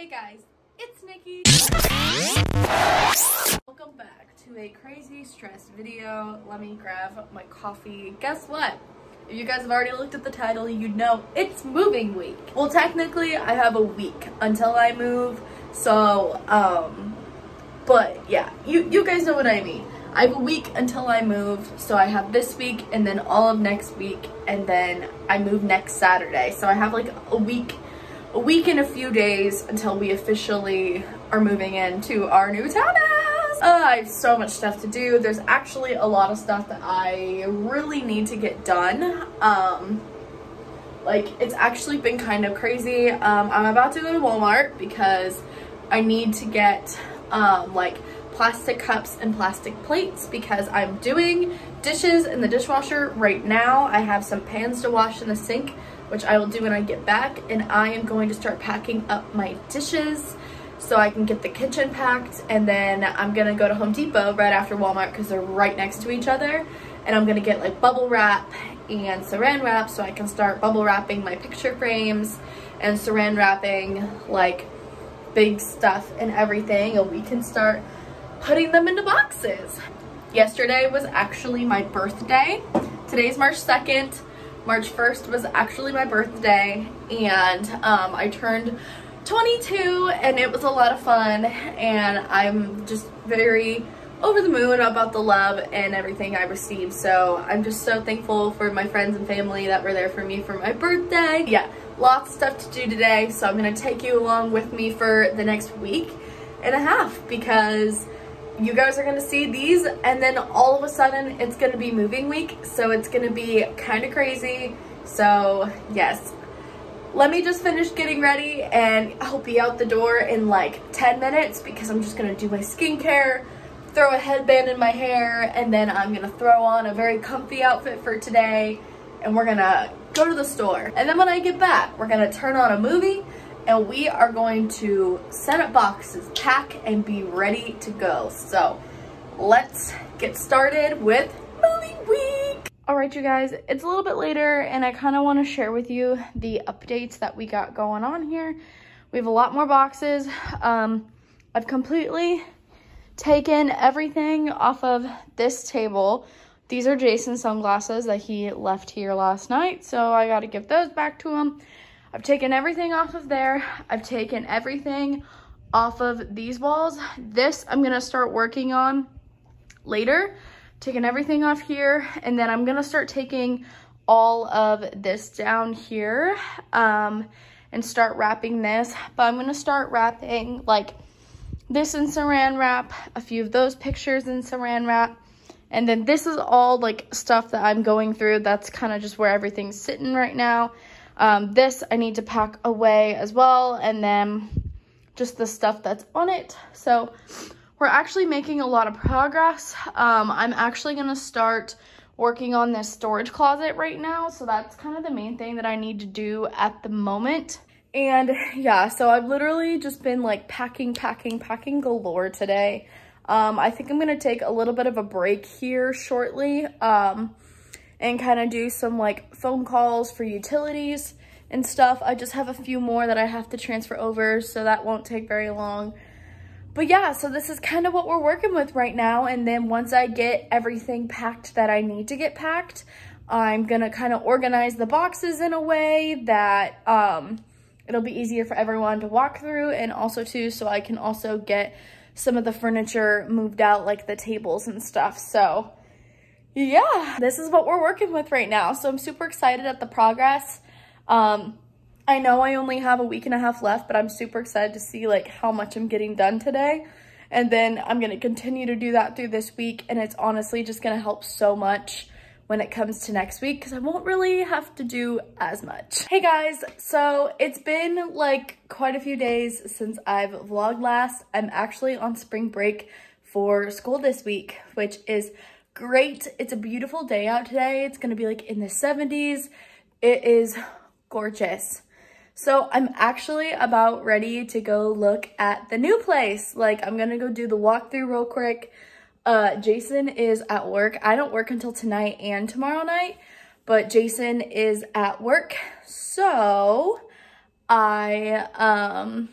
Hey guys, it's Nikki. Welcome back to a crazy stress video. Let me grab my coffee. Guess what? If you guys have already looked at the title, you know it's moving week. Well, technically I have a week until I move. So, um, but yeah, you, you guys know what I mean. I have a week until I move, so I have this week and then all of next week, and then I move next Saturday. So I have like a week, a week and a few days until we officially are moving into our new townhouse. Uh, I have so much stuff to do. There's actually a lot of stuff that I really need to get done. Um, like it's actually been kind of crazy. Um, I'm about to go to Walmart because I need to get um, like plastic cups and plastic plates because I'm doing dishes in the dishwasher right now. I have some pans to wash in the sink, which I will do when I get back. And I am going to start packing up my dishes so I can get the kitchen packed. And then I'm gonna go to Home Depot right after Walmart because they're right next to each other. And I'm gonna get like bubble wrap and saran wrap so I can start bubble wrapping my picture frames and saran wrapping like big stuff and everything and we can start putting them into boxes. Yesterday was actually my birthday. Today's March 2nd. March 1st was actually my birthday and um, I turned 22 and it was a lot of fun and I'm just very over the moon about the love and everything I received. So I'm just so thankful for my friends and family that were there for me for my birthday. Yeah, lots of stuff to do today. So I'm gonna take you along with me for the next week and a half because you guys are gonna see these and then all of a sudden it's gonna be moving week. So it's gonna be kind of crazy. So yes, let me just finish getting ready and I'll be out the door in like 10 minutes because I'm just gonna do my skincare, throw a headband in my hair, and then I'm gonna throw on a very comfy outfit for today and we're gonna go to the store. And then when I get back, we're gonna turn on a movie and we are going to set up boxes, pack, and be ready to go. So let's get started with movie week. All right, you guys, it's a little bit later and I kind of want to share with you the updates that we got going on here. We have a lot more boxes. Um, I've completely taken everything off of this table. These are Jason's sunglasses that he left here last night, so I got to give those back to him. I've taken everything off of there. I've taken everything off of these walls. This I'm to start working on later. Taking everything off here, and then I'm to start taking all of this down here um, and start wrapping this. But I'm to start wrapping like this in saran wrap, a few of those pictures in saran wrap. And then this is all like stuff that I'm going through. That's kind of just where everything's sitting right now. Um, this I need to pack away as well. And then just the stuff that's on it. So we're actually making a lot of progress. Um, I'm actually going to start working on this storage closet right now. So that's kind of the main thing that I need to do at the moment. And yeah, so I've literally just been like packing, packing, packing galore today. Um, I think I'm going to take a little bit of a break here shortly um, and kind of do some like phone calls for utilities and stuff. I just have a few more that I have to transfer over, so that won't take very long. But yeah, so this is kind of what we're working with right now. And then once I get everything packed that I need to get packed, I'm to kind of organize the boxes in a way that um, it'll be easier for everyone to walk through and also too so I can also get some of the furniture moved out like the tables and stuff. So yeah, this is what we're working with right now. So I'm super excited at the progress. Um, I know I only have a week and a half left, but I'm super excited to see like how much I'm getting done today. And then I'm going to continue to do that through this week. And it's honestly just going to help so much when it comes to next week because I won't really have to do as much. Hey guys, so it's been like quite a few days since I've vlogged last. I'm actually on spring break for school this week, which is great. It's a beautiful day out today. It's gonna be like in the 70s. It is gorgeous. So I'm actually about ready to go look at the new place. Like I'm gonna go do the walkthrough real quick. Uh, Jason is at work. I don't work until tonight and tomorrow night, but Jason is at work. So I um,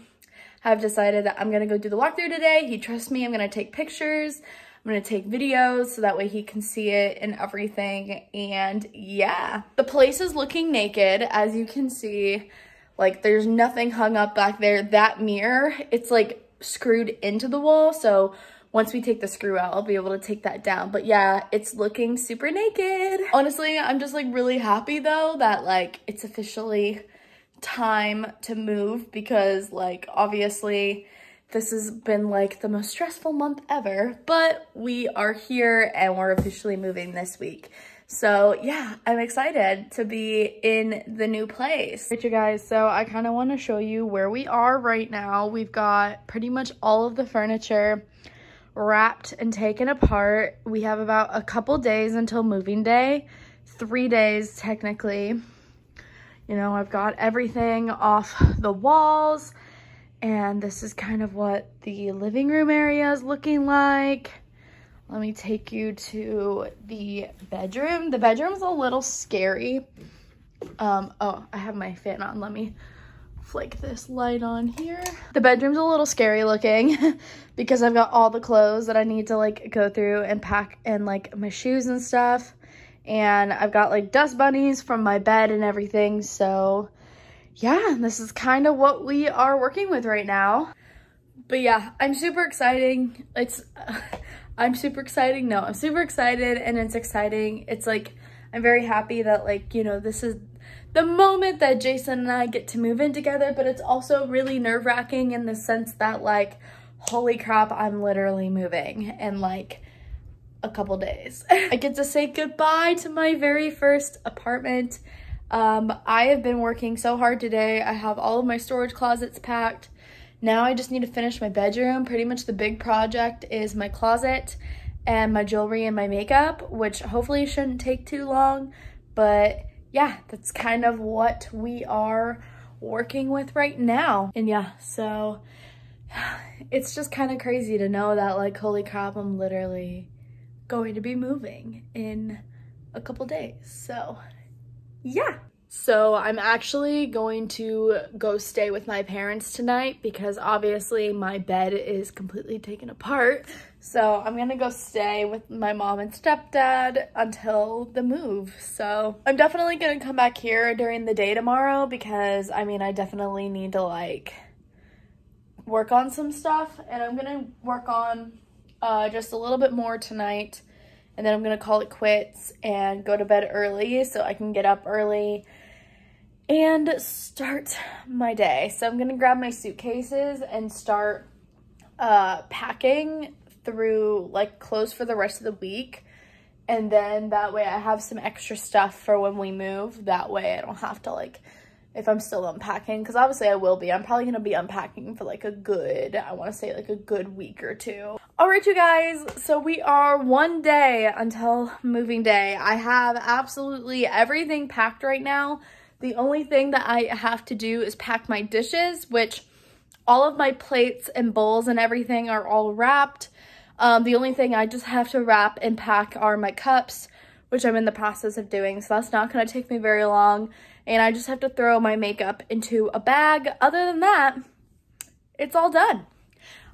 have decided that I'm gonna go do the walkthrough today. He trusts me, I'm gonna take pictures, I'm gonna take videos so that way he can see it and everything. And yeah, the place is looking naked, as you can see. Like there's nothing hung up back there. That mirror, it's like screwed into the wall. So once we take the screw out, I'll be able to take that down. But yeah, it's looking super naked. Honestly, I'm just like really happy though that like it's officially time to move because like obviously this has been like the most stressful month ever, but we are here and we're officially moving this week. So yeah, I'm excited to be in the new place. Right, you guys, so I kind of want to show you where we are right now. We've got pretty much all of the furniture wrapped and taken apart. We have about a couple days until moving day, three days technically. You know, I've got everything off the walls and this is kind of what the living room area is looking like. Let me take you to the bedroom. The bedroom's a little scary. Um, oh, I have my fan on. Let me flick this light on here. The bedroom's a little scary looking because I've got all the clothes that I need to like go through and pack and like my shoes and stuff. And I've got like dust bunnies from my bed and everything. So yeah, this is kind of what we are working with right now. But yeah, I'm super exciting. It's, I'm super exciting. No, I'm super excited and it's exciting. It's like, I'm very happy that like, you know, this is the moment that Jason and I get to move in together, but it's also really nerve wracking in the sense that like, holy crap, I'm literally moving in like a couple days. I get to say goodbye to my very first apartment. Um, I have been working so hard today. I have all of my storage closets packed. Now I just need to finish my bedroom. Pretty much the big project is my closet and my jewelry and my makeup, which hopefully shouldn't take too long, but yeah, that's kind of what we are working with right now. And yeah, so it's just kind of crazy to know that like, holy crap, I'm literally going to be moving in a couple days. So yeah. So I'm actually going to go stay with my parents tonight because obviously my bed is completely taken apart. So I'm gonna go stay with my mom and stepdad until the move. So I'm definitely gonna come back here during the day tomorrow because I mean, I definitely need to like work on some stuff and I'm gonna work on uh, just a little bit more tonight and then I'm gonna call it quits and go to bed early so I can get up early and start my day. So I'm gonna grab my suitcases and start uh, packing through like clothes for the rest of the week. And then that way I have some extra stuff for when we move. That way I don't have to like, if I'm still unpacking, because obviously I will be. I'm probably going to be unpacking for like a good, I want to say like a good week or two. All right, you guys. So we are one day until moving day. I have absolutely everything packed right now. The only thing that I have to do is pack my dishes, which all of my plates and bowls and everything are all wrapped. Um, the only thing I just have to wrap and pack are my cups, which I'm in the process of doing. So that's not going to take me very long. And I just have to throw my makeup into a bag. Other than that, it's all done.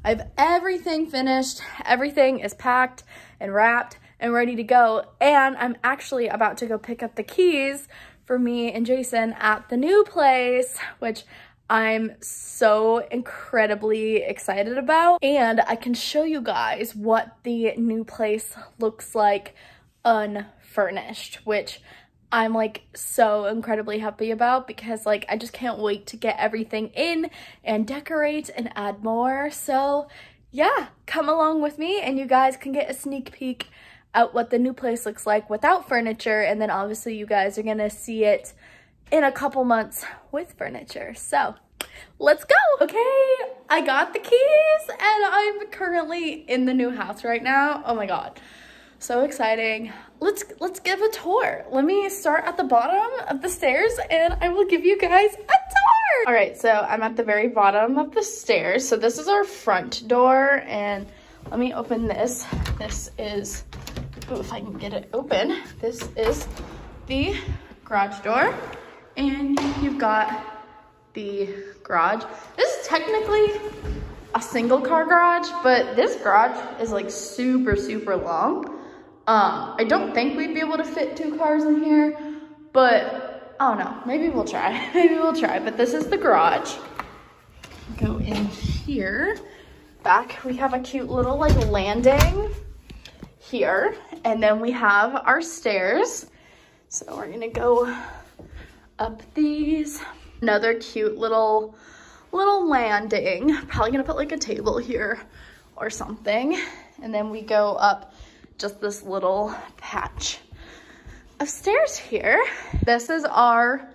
I have everything finished. Everything is packed and wrapped and ready to go. And I'm actually about to go pick up the keys for me and Jason at the new place, which I'm so incredibly excited about. And I can show you guys what the new place looks like unfurnished, which I'm like so incredibly happy about because like I just can't wait to get everything in and decorate and add more. So yeah, come along with me and you guys can get a sneak peek at what the new place looks like without furniture and then obviously you guys are gonna see it in a couple months with furniture. So let's go. Okay, I got the keys and I'm currently in the new house right now. Oh my God, so exciting. Let's, let's give a tour. Let me start at the bottom of the stairs and I will give you guys a tour. All right, so I'm at the very bottom of the stairs. So this is our front door and let me open this. This is Ooh, if I can get it open, this is the garage door. And you've got the garage. This is technically a single car garage, but this garage is like super, super long. Um, I don't think we'd be able to fit two cars in here, but I don't know, maybe we'll try. maybe we'll try, but this is the garage. Go in here. Back, we have a cute little like landing here, and then we have our stairs. So we're gonna go up these. Another cute little, little landing. Probably gonna put like a table here or something. And then we go up just this little patch of stairs here. This is our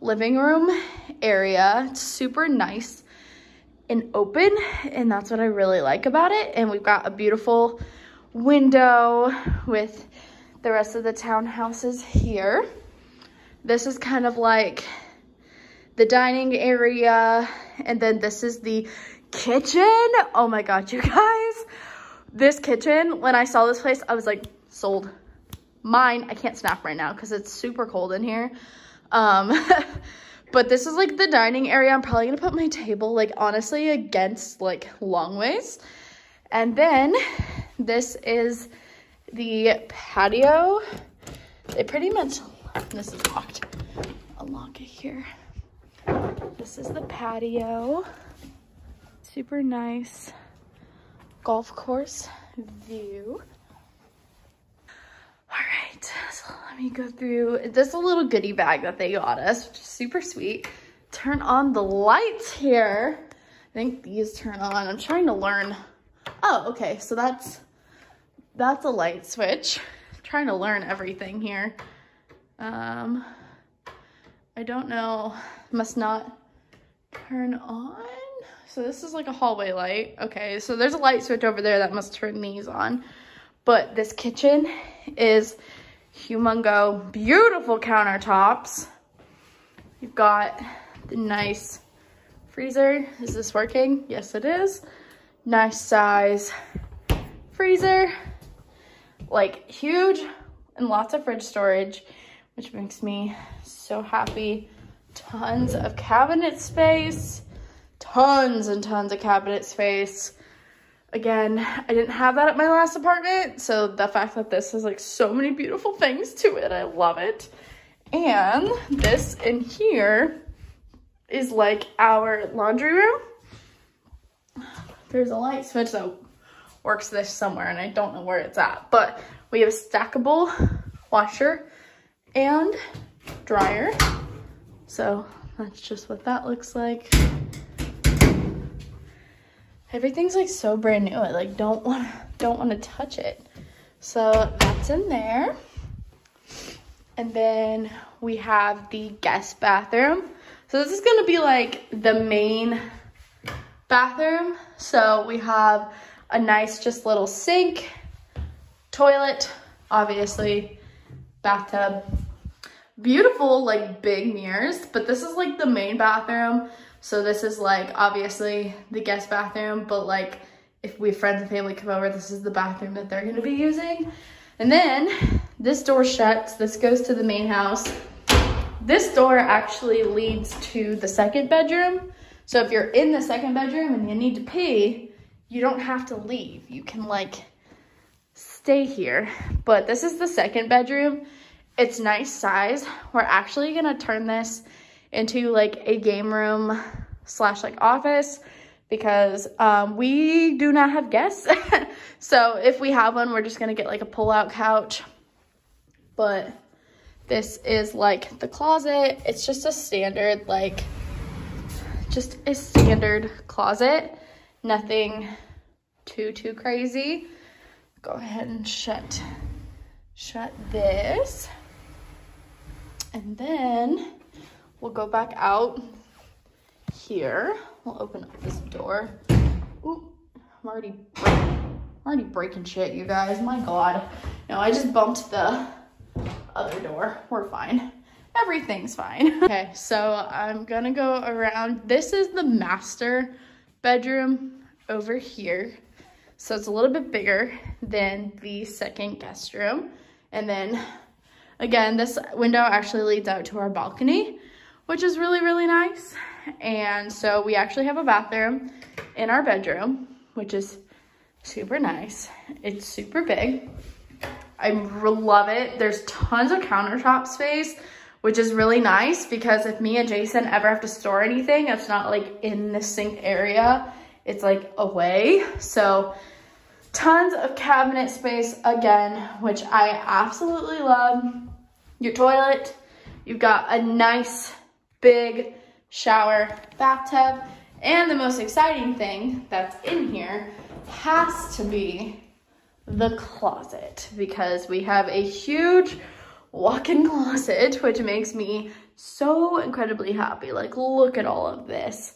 living room area. It's super nice and open and that's what I really like about it. And we've got a beautiful window with the rest of the townhouses here. This is kind of like the dining area. And then this is the kitchen. Oh my God, you guys. This kitchen, when I saw this place, I was like, sold. Mine, I can't snap right now because it's super cold in here. Um, but this is like the dining area. I'm probably gonna put my table like honestly against like long ways. And then this is the patio. They pretty much, this is locked. Unlock it here. This is the patio. Super nice golf course view. All right, so let me go through. This little goodie bag that they got us, which is super sweet. Turn on the lights here. I think these turn on. I'm trying to learn. Oh, okay, so that's that's a light switch. I'm trying to learn everything here. Um, I don't know, must not turn on. So this is like a hallway light. Okay, so there's a light switch over there that must turn these on. But this kitchen is humongo, beautiful countertops. You've got the nice freezer. Is this working? Yes, it is. Nice size freezer like huge and lots of fridge storage, which makes me so happy. Tons of cabinet space, tons and tons of cabinet space. Again, I didn't have that at my last apartment, so the fact that this has like so many beautiful things to it, I love it. And this in here is like our laundry room. There's a light switch that works this somewhere and I don't know where it's at. But we have a stackable washer and dryer. So that's just what that looks like. Everything's like so brand new. I like don't want don't want to touch it. So that's in there. And then we have the guest bathroom. So this is gonna be like the main bathroom. So we have a nice just little sink, toilet, obviously, bathtub. Beautiful, like big mirrors, but this is like the main bathroom. So this is like obviously the guest bathroom, but like if we friends and family come over, this is the bathroom that they're gonna be using. And then this door shuts, this goes to the main house. This door actually leads to the second bedroom. So if you're in the second bedroom and you need to pee, you don't have to leave. You can like stay here. But this is the second bedroom. It's nice size. We're actually gonna turn this into like a game room slash like office because um, we do not have guests. so if we have one, we're just gonna get like a pull-out couch. But this is like the closet. It's just a standard, like, just a standard closet nothing too, too crazy. Go ahead and shut, shut this. And then we'll go back out here. We'll open up this door. Ooh, I'm already, I'm already breaking shit, you guys. My God. No, I just bumped the other door. We're fine. Everything's fine. okay, so I'm gonna go around. This is the master bedroom over here. So it's a little bit bigger than the second guest room. And then again, this window actually leads out to our balcony, which is really, really nice. And so we actually have a bathroom in our bedroom, which is super nice. It's super big. I love it. There's tons of countertop space, which is really nice because if me and Jason ever have to store anything, it's not like in the sink area. It's like away. So tons of cabinet space again, which I absolutely love. Your toilet, you've got a nice big shower bathtub. And the most exciting thing that's in here has to be the closet because we have a huge walk-in closet, which makes me so incredibly happy. Like, look at all of this.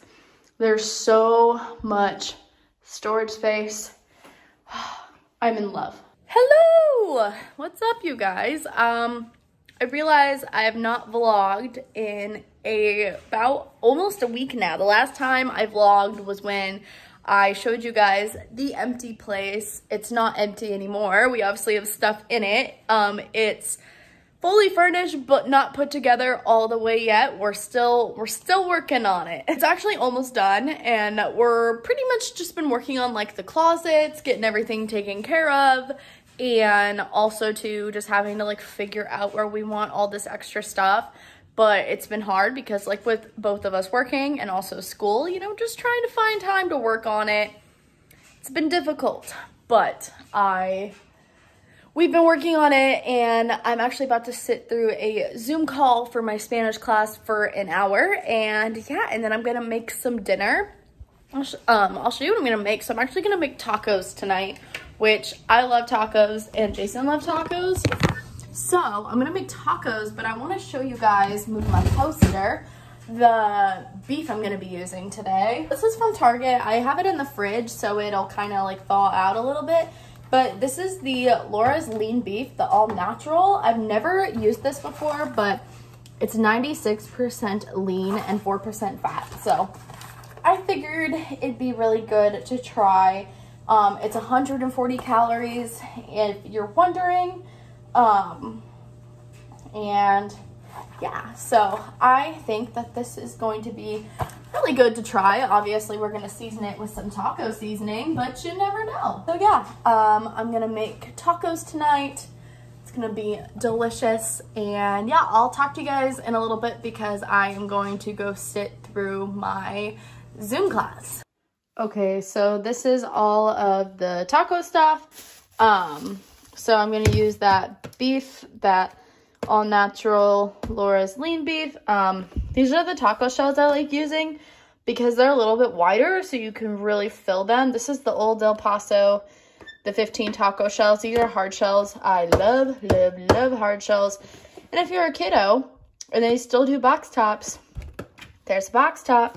There's so much storage space. I'm in love. Hello! What's up, you guys? Um, I realize I have not vlogged in a about almost a week now. The last time I vlogged was when I showed you guys the empty place. It's not empty anymore. We obviously have stuff in it. Um, it's fully furnished but not put together all the way yet. We're still we're still working on it. It's actually almost done and we're pretty much just been working on like the closets, getting everything taken care of and also to just having to like figure out where we want all this extra stuff but it's been hard because like with both of us working and also school, you know, just trying to find time to work on it. It's been difficult, but I we've been working on it and I'm actually about to sit through a Zoom call for my Spanish class for an hour and yeah, and then I'm to make some dinner. I'll, um, I'll show you what I'm to make. So I'm actually to make tacos tonight, which I love tacos and Jason loves tacos. So I'm gonna make tacos, but I wanna show you guys, move my poster, the beef I'm gonna be using today. This is from Target. I have it in the fridge so it'll kind of like thaw out a little bit. But this is the Laura's Lean Beef, the all natural. I've never used this before, but it's 96% lean and 4% fat. So I figured it'd be really good to try. Um, it's 140 calories. If you're wondering, um, and yeah, so I think that this is going to be really good to try. Obviously, we're going to season it with some taco seasoning, but you never know. So yeah, um, I'm going to make tacos tonight. It's going to be delicious. And yeah, I'll talk to you guys in a little bit because I am going to go sit through my Zoom class. Okay, so this is all of the taco stuff. Um, so I'm going to use that beef, that all natural Laura's lean beef. Um, these are the taco shells I like using because they're a little bit wider so you can really fill them. This is the Old El Paso, the 15 taco shells. These are hard shells. I love, love, love hard shells. And if you're a kiddo and they still do box tops, there's a box top.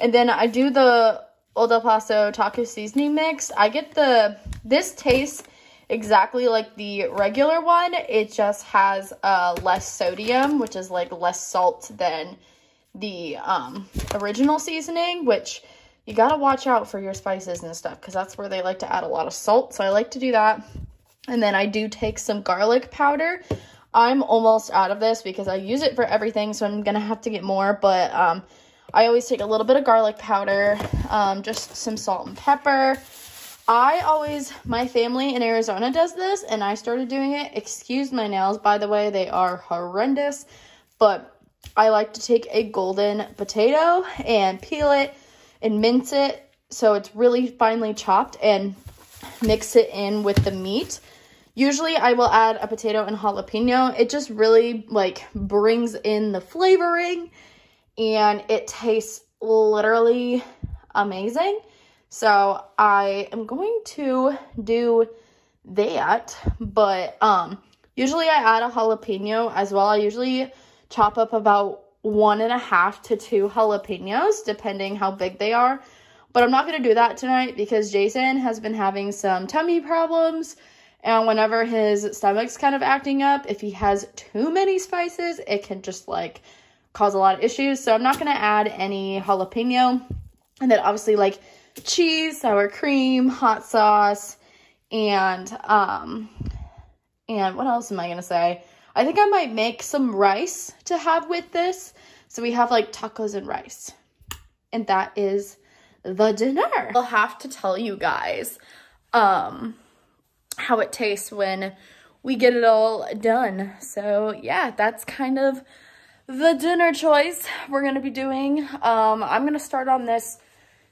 And then I do the Old El Paso taco seasoning mix. I get the, this tastes exactly like the regular one. It just has uh, less sodium, which is like less salt than the um, original seasoning, which you got to watch out for your spices and stuff because that's where they like to add a lot of salt. So I like to do that. And then I do take some garlic powder. I'm almost out of this because I use it for everything, so I'm to have to get more. But um, I always take a little bit of garlic powder, um, just some salt and pepper, I always, my family in Arizona does this, and I started doing it. Excuse my nails, by the way, they are horrendous, but I like to take a golden potato and peel it and mince it so it's really finely chopped and mix it in with the meat. Usually I will add a potato and jalapeno. It just really like brings in the flavoring and it tastes literally amazing. So I am going to do that, but um, usually I add a jalapeno as well. I usually chop up about one and a half to two jalapenos, depending how big they are. But I'm not going to do that tonight because Jason has been having some tummy problems. And whenever his stomach's kind of acting up, if he has too many spices, it can just like cause a lot of issues. So I'm not going to add any jalapeno. And then obviously like cheese, sour cream, hot sauce, and, um, and what else am I going to say? I think I might make some rice to have with this. So we have like tacos and rice. and that is the dinner. I'll have to tell you guys um, how it tastes when we get it all done. So yeah, that's kind of the dinner choice we're going to be doing. Um, I'm going to start on this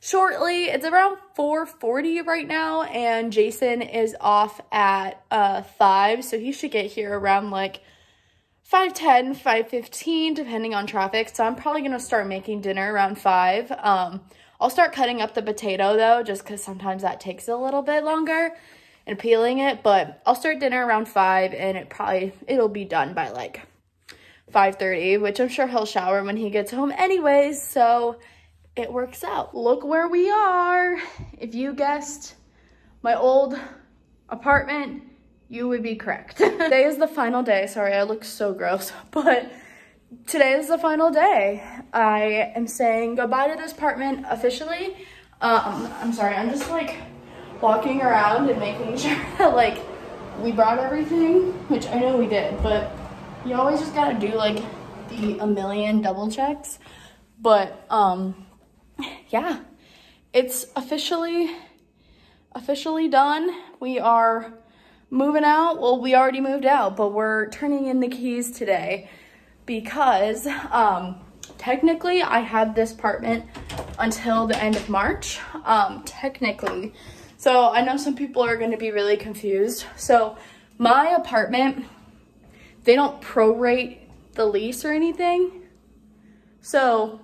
shortly. It's around 4.40 right now, and Jason is off at uh, 5, so he should get here around like 5.10, 5.15, depending on traffic. So I'm probably going to start making dinner around 5. Um, I'll start cutting up the potato, though, just because sometimes that takes a little bit longer and peeling it. But I'll start dinner around 5, and it probably, it'll be done by like 5.30, which I'm sure he'll shower when he gets home anyways, so it works out. Look where we are. If you guessed my old apartment, you would be correct. today is the final day. Sorry, I look so gross, but today is the final day. I am saying goodbye to this apartment officially. Um, I'm sorry, I'm just like walking around and making sure that like we brought everything, which I know we did, but you always just gotta do like the a million double checks. But um, yeah, it's officially, officially done. We are moving out. Well, we already moved out, but we're turning in the keys today because um, technically I had this apartment until the end of March, um, technically. So I know some people are gonna be really confused. So my apartment they don't prorate the lease or anything. So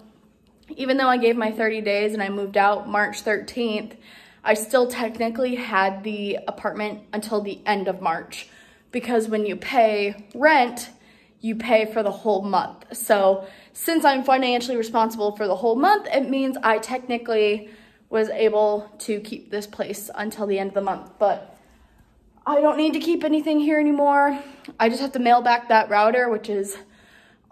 even though I gave my 30 days and I moved out March 13th, I still technically had the apartment until the end of March because when you pay rent, you pay for the whole month. So since I'm financially responsible for the whole month, it means I technically was able to keep this place until the end of the month. But I don't need to keep anything here anymore. I just have to mail back that router, which is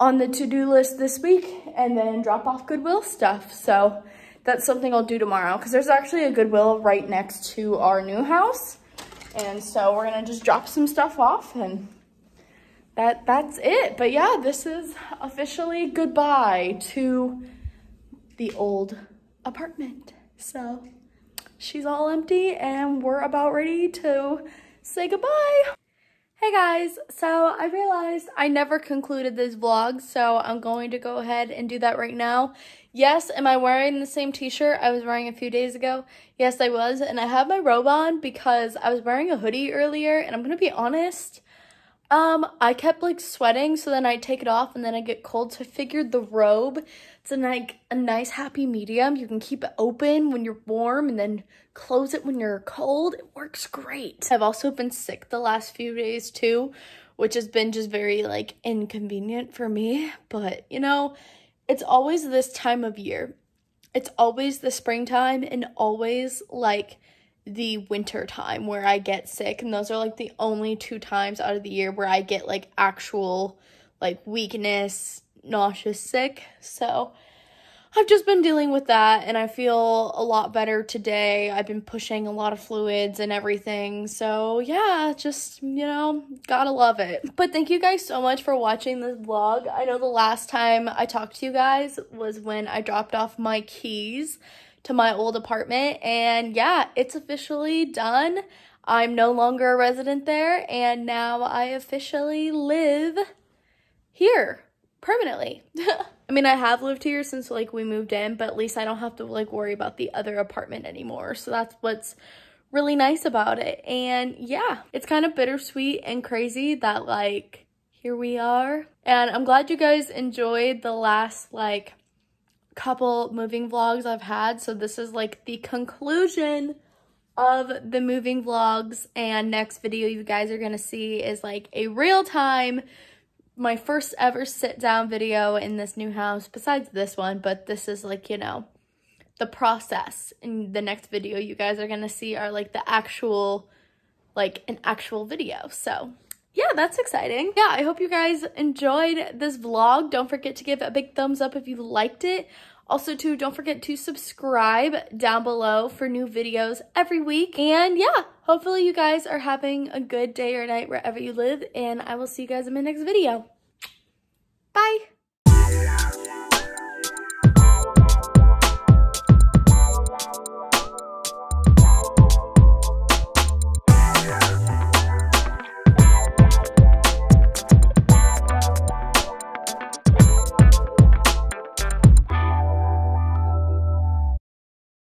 on the to-do list this week, and then drop off Goodwill stuff. So that's something I'll do tomorrow because there's actually a Goodwill right next to our new house. And so we're gonna just drop some stuff off and that that's it. But yeah, this is officially goodbye to the old apartment. So she's all empty and we're about ready to say goodbye. Hey guys, so I realized I never concluded this vlog, so I'm going to go ahead and do that right now. Yes, am I wearing the same t-shirt I was wearing a few days ago? Yes, I was, and I have my robe on because I was wearing a hoodie earlier, and I'm gonna be honest, um, I kept like sweating, so then I take it off and then I get cold. So I figured the robe, it's a like a nice happy medium. You can keep it open when you're warm and then close it when you're cold. It works great. I've also been sick the last few days too, which has been just very like inconvenient for me. But you know, it's always this time of year. It's always the springtime and always like the winter time where I get sick and those are like the only two times out of the year where I get like actual like weakness, nauseous sick. So I've just been dealing with that and I feel a lot better today. I've been pushing a lot of fluids and everything. So yeah, just, you know, gotta love it. But thank you guys so much for watching this vlog. I know the last time I talked to you guys was when I dropped off my keys to my old apartment. And yeah, it's officially done. I'm no longer a resident there, and now I officially live here permanently. I mean, I have lived here since like we moved in, but at least I don't have to like worry about the other apartment anymore. So that's what's really nice about it. And yeah, it's kind of bittersweet and crazy that like here we are. And I'm glad you guys enjoyed the last like couple moving vlogs I've had. So this is like the conclusion of the moving vlogs. And next video you guys are to see is like a real time my first ever sit down video in this new house besides this one. But this is like you know the process. In the next video you guys are to see are like the actual like an actual video. So yeah, that's exciting. Yeah, I hope you guys enjoyed this vlog. Don't forget to give a big thumbs up if you liked it. Also, too, don't forget to subscribe down below for new videos every week. And yeah, hopefully you guys are having a good day or night wherever you live. And I will see you guys in my next video. Bye.